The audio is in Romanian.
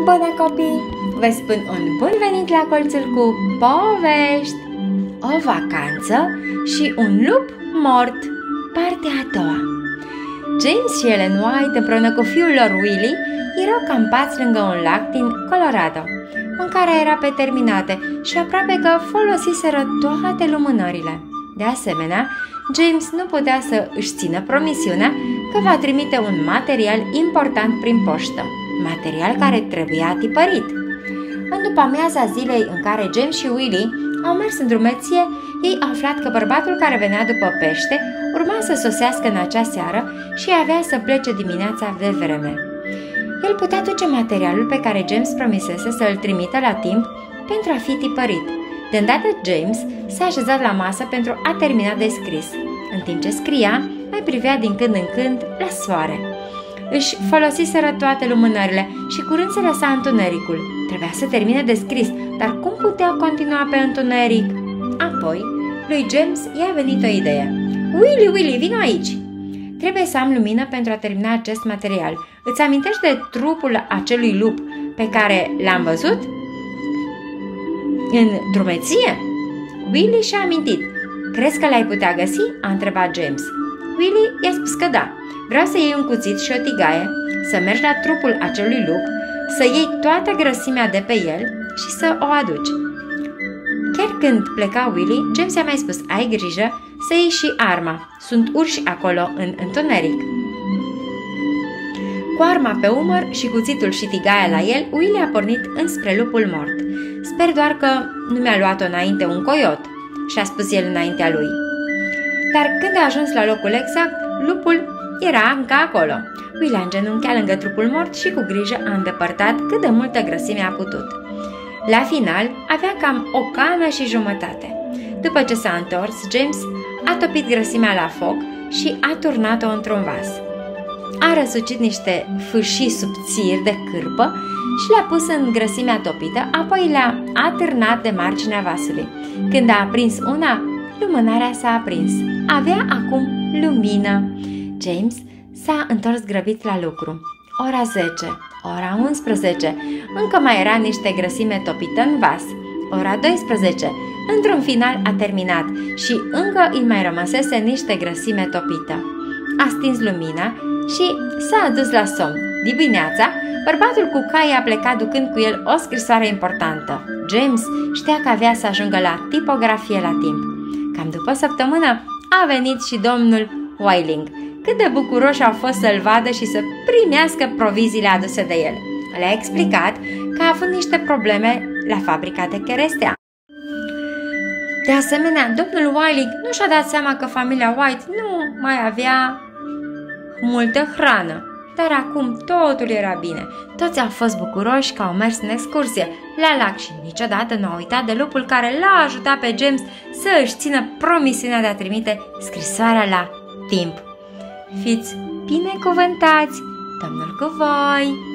Bună copii! Vă spun un bun venit la colțul cu povești! O vacanță și un lup mort, partea a doua. James și Ellen White împreună cu fiul lor Willy erau campați lângă un lac din Colorado. Mâncarea era pe terminate și aproape că folosiseră toate lumânările. De asemenea, James nu putea să își țină promisiunea că va trimite un material important prin poștă material care trebuia tipărit. În după amiaza zilei în care James și Willy au mers în drumeție, ei au aflat că bărbatul care venea după pește urma să sosească în acea seară și avea să plece dimineața de vreme. El putea duce materialul pe care James promisese să îl trimită la timp pentru a fi tipărit. De îndată James s-a așezat la masă pentru a termina de scris. În timp ce scria, mai privea din când în când la soare. Își folosiseră toate lumânările și curând se lăsa întunericul. Trebuia să termine de scris, dar cum putea continua pe întuneric? Apoi, lui James i-a venit o idee. Willy, Willy, vino aici! Trebuie să am lumină pentru a termina acest material. Îți amintești de trupul acelui lup pe care l-am văzut? În drumeție? Willy și-a amintit. Crezi că l-ai putea găsi? a întrebat James. Willy i-a spus că da. Vreau să iei un cuțit și o tigaie, să mergi la trupul acelui lup, să iei toată grăsimea de pe el și să o aduci. Chiar când pleca Willy, James i-a mai spus, ai grijă să iei și arma. Sunt urși acolo în întuneric. Cu arma pe umăr și cuțitul și tigaia la el, Willy a pornit înspre lupul mort. Sper doar că nu mi-a luat-o înainte un coiot, și-a spus el înaintea lui. Dar când a ajuns la locul exact, lupul era încă acolo. Will a îngenunchiat lângă trupul mort și cu grijă a îndepărtat cât de multă grăsime a putut. La final, avea cam o cană și jumătate. După ce s-a întors, James a topit grăsimea la foc și a turnat-o într-un vas. A răsucit niște fâșii subțiri de cârpă și le-a pus în grăsimea topită, apoi le-a atârnat de marginea vasului. Când a aprins una, lumânarea s-a aprins. Avea acum lumină. James s-a întors grăbit la lucru. Ora 10, ora 11, încă mai era niște grăsime topită în vas. Ora 12, într-un final a terminat și încă îi mai rămăsese niște grăsime topită. A stins lumina și s-a adus la somn. Dimineața, bărbatul cu cai a plecat ducând cu el o scrisoare importantă. James știa că avea să ajungă la tipografie la timp. Cam după săptămână a venit și domnul Weiling, cât de bucuroși au fost să-l vadă și să primească proviziile aduse de el. Le-a explicat că a avut niște probleme la fabrica de cherestea. De asemenea, domnul Wiley nu și-a dat seama că familia White nu mai avea multă hrană. Dar acum totul era bine. Toți au fost bucuroși că au mers în excursie la lac și niciodată nu au uitat de lupul care l-a ajutat pe James să își țină promisiunea de a trimite scrisoarea la timp. Fiți binecuvântați, Domnul cu voi!